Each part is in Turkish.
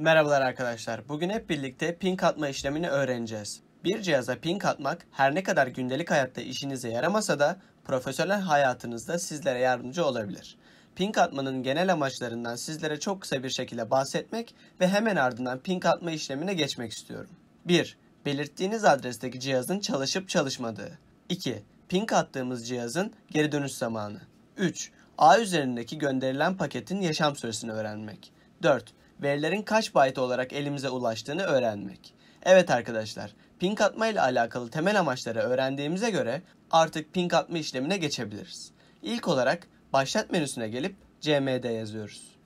Merhabalar arkadaşlar. Bugün hep birlikte ping atma işlemini öğreneceğiz. Bir cihaza ping atmak her ne kadar gündelik hayatta işinize yaramasa da profesyonel hayatınızda sizlere yardımcı olabilir. Ping atmanın genel amaçlarından sizlere çok kısa bir şekilde bahsetmek ve hemen ardından ping atma işlemine geçmek istiyorum. 1. Belirttiğiniz adresteki cihazın çalışıp çalışmadığı. 2. Ping attığımız cihazın geri dönüş zamanı. 3. ağ üzerindeki gönderilen paketin yaşam süresini öğrenmek. 4. Verilerin kaç byte olarak elimize ulaştığını öğrenmek. Evet arkadaşlar, ping atma ile alakalı temel amaçları öğrendiğimize göre artık ping atma işlemine geçebiliriz. İlk olarak başlat menüsüne gelip cmd yazıyoruz.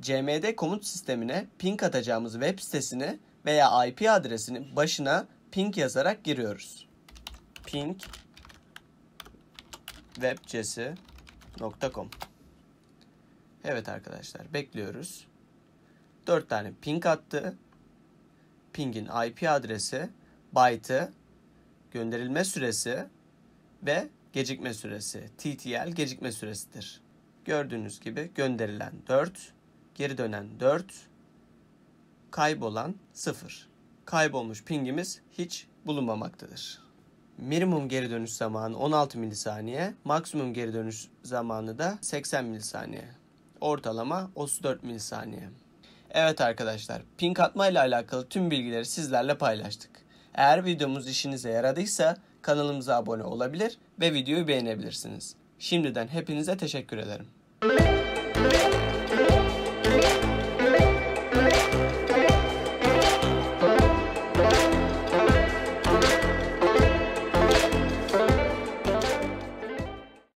cmd komut sistemine ping atacağımız web sitesini veya IP adresini başına ping yazarak giriyoruz. ping webcesi.com Evet arkadaşlar bekliyoruz. 4 tane ping attı. Ping'in IP adresi, byte'ı, gönderilme süresi ve gecikme süresi. TTL gecikme süresidir. Gördüğünüz gibi gönderilen 4, geri dönen 4, kaybolan 0. Kaybolmuş pingimiz hiç bulunmamaktadır. Minimum geri dönüş zamanı 16 milisaniye, maksimum geri dönüş zamanı da 80 milisaniye. Ortalama 34 milisaniye. Evet arkadaşlar, ping atma ile alakalı tüm bilgileri sizlerle paylaştık. Eğer videomuz işinize yaradıysa kanalımıza abone olabilir ve videoyu beğenebilirsiniz. Şimdiden hepinize teşekkür ederim.